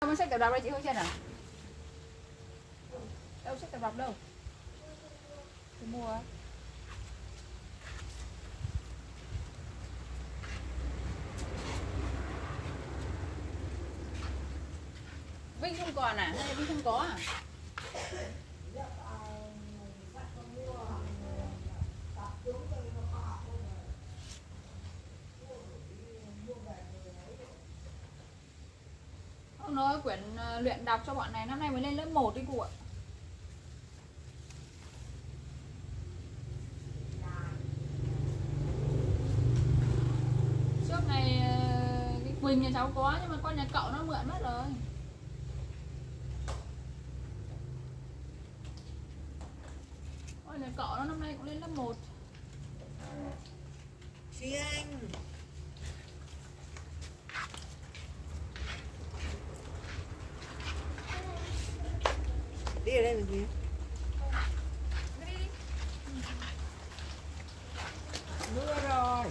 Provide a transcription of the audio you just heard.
Không sách tập đọc đây, chị Hương Trân à? Đâu sách tập đọc đâu? Chị mua Vinh không còn à? Hay Vinh không có à? Nói quyển ờ, luyện đọc cho bọn này, năm nay mới lên lớp 1 đi cụ ạ. Trước này ờ, cái Quỳnh nhà cháu có, nhưng mà con nhà cậu nó mượn mất rồi. Con nhà cậu nó năm nay cũng lên lớp 1. Đi ở đây làm gì? Mưa rồi